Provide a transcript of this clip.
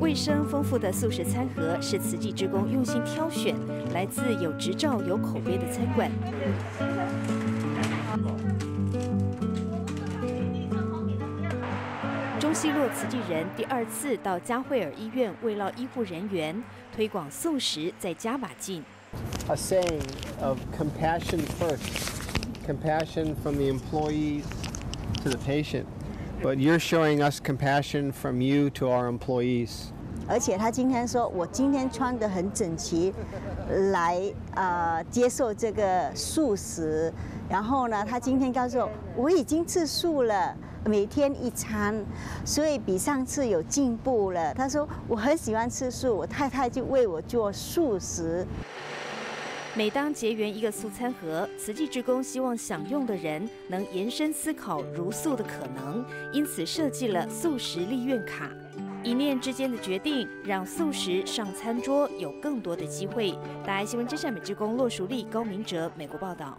卫生丰富的素食餐盒是慈济职工用心挑选，来自有执照、有口碑的餐馆。中西洛慈济人第二次到嘉惠尔医院慰劳医护人员，推广素食，再加把劲。A saying of compassion first, compassion from the employees to the patient. But you're showing us compassion from you to our employees. 而且他今天说，我今天穿得很整齐，来啊接受这个素食。然后呢，他今天告诉我，我已经吃素了，每天一餐，所以比上次有进步了。他说我很喜欢吃素，我太太就为我做素食。每当结缘一个素餐盒，慈济职工希望享用的人能延伸思考如素的可能，因此设计了素食立愿卡。一念之间的决定，让素食上餐桌有更多的机会。大爱新闻真善美职工骆淑丽、高明哲，美国报道。